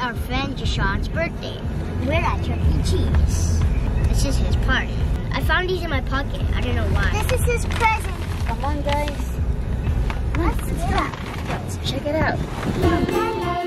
our friend Jashon's birthday. We're at Chuck E. Cheese. This is his party. I found these in my pocket. I don't know why. This is his present. Come on, guys. Let's. Let's check it out.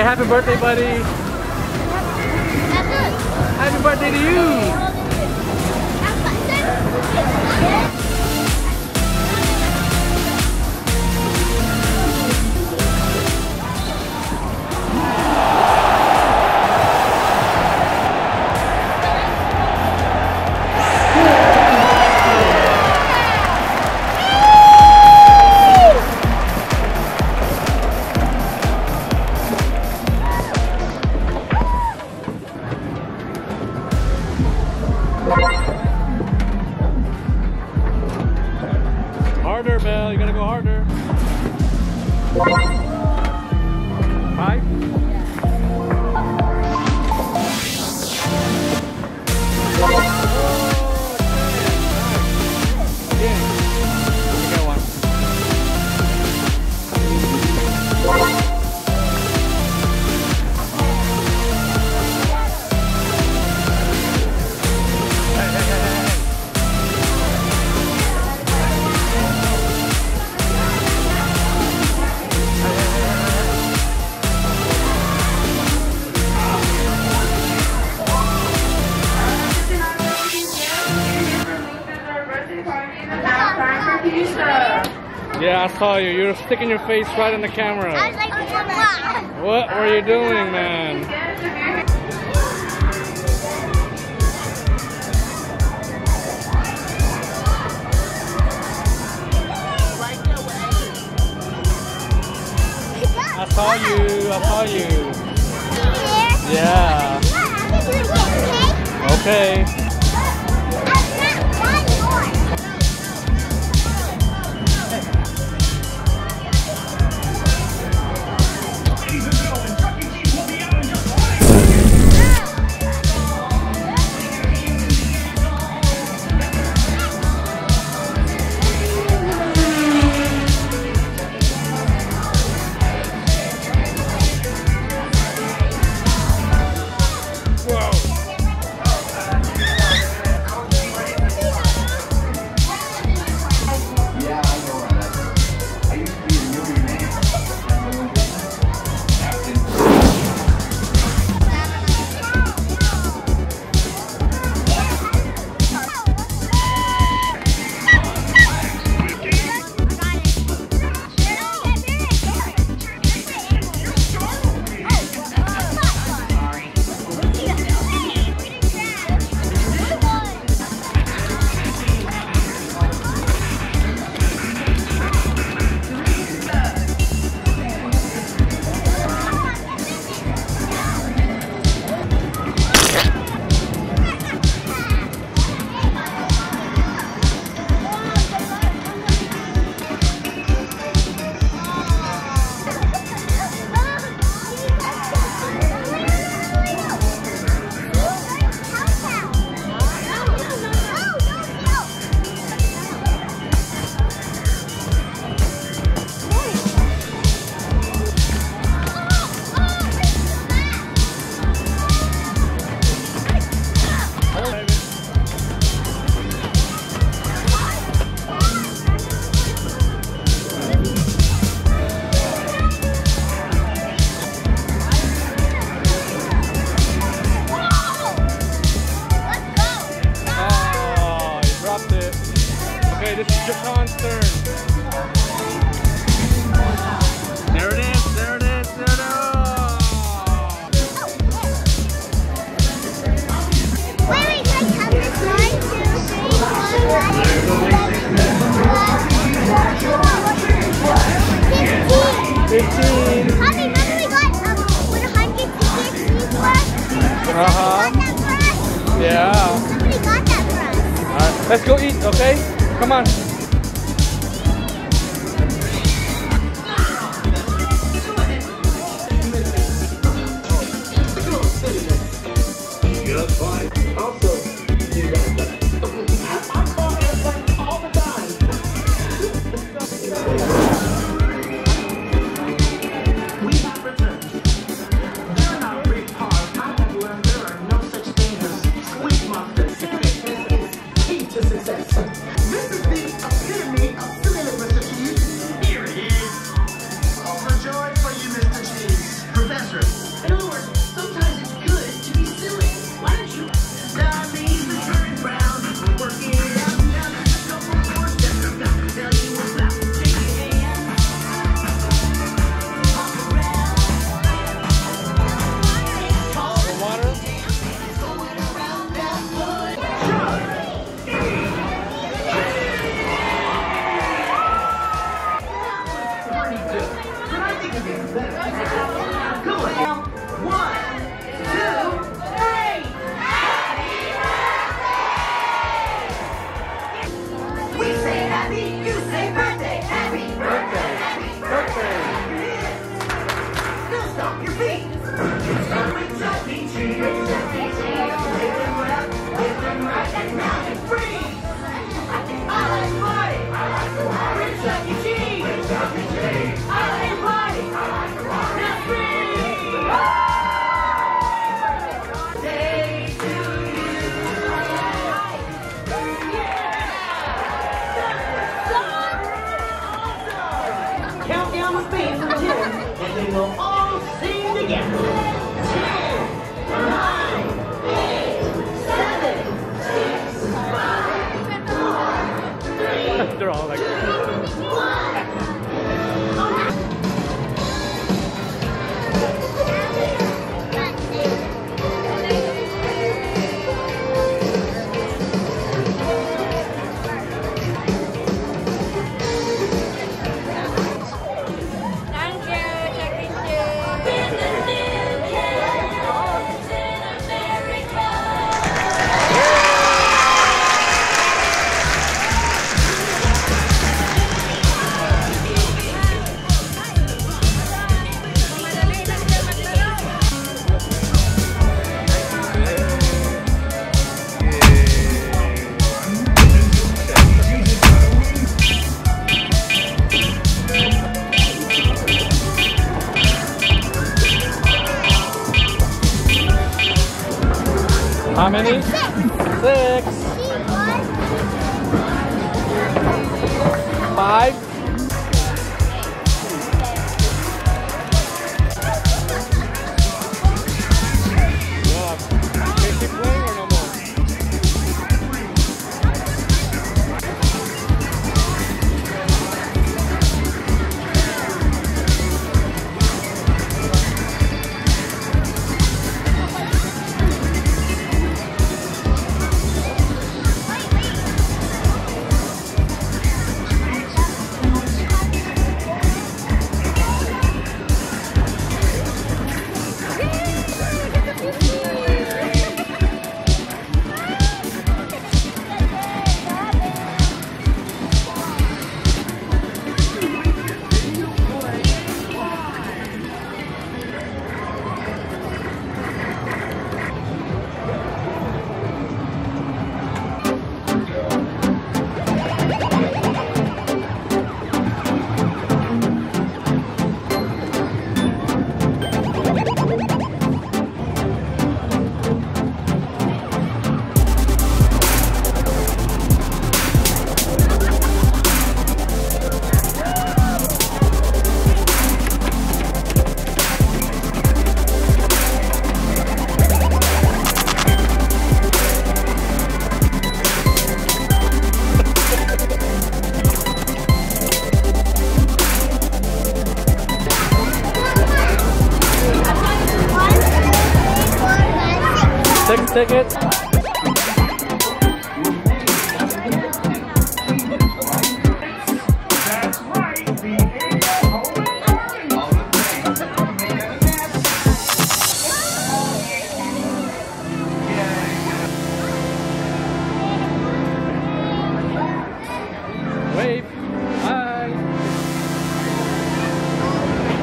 Hey, happy birthday, buddy. Happy birthday to you. Yeah, I saw you. You're sticking your face right in the camera. I was like, Mama. What were you doing, man? I saw you. I saw you. Yeah. Okay. Uh huh. Yeah. Somebody got that for us. All right, let's go eat, okay? Come on. five. ticket. Wave. Hi.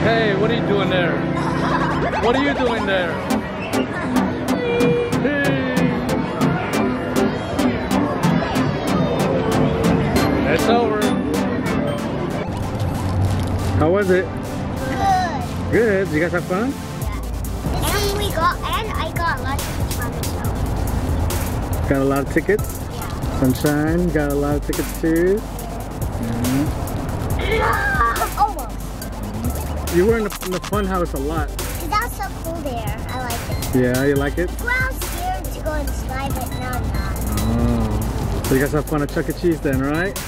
Hey, what are you doing there? What are you doing there? How was it? Good. Good. Did you guys have fun? Yeah. And we got, and I got lots of fun so. Got a lot of tickets. Yeah. Sunshine got a lot of tickets too. Almost. You were in the, in the fun house a lot. Cause that's so cool there. I like it. Yeah, you like it? Well, I was scared to go inside, but now I'm not. Oh. So you guys have fun at Chuck E. Cheese then, right?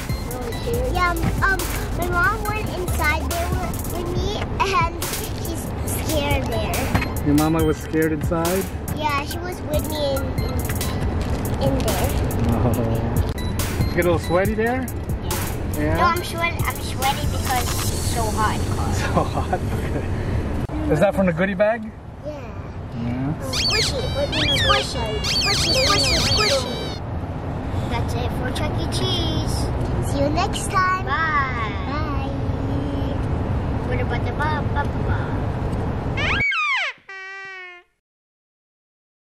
Yeah, um, um, my mom went inside there with, me, and she's scared there. Your mama was scared inside? Yeah, she was with me in, in, in there. Oh. You get a little sweaty there? No, Yeah? I'm sweating. I'm sweating because it's so hot in the car. So hot. Okay. Is that from the goodie bag? Yeah. Yeah. Squishy. Squishy. Squishy, squishy, squishy. That's it for Chuck E. Cheese. See you next time. Bye. Bye. What about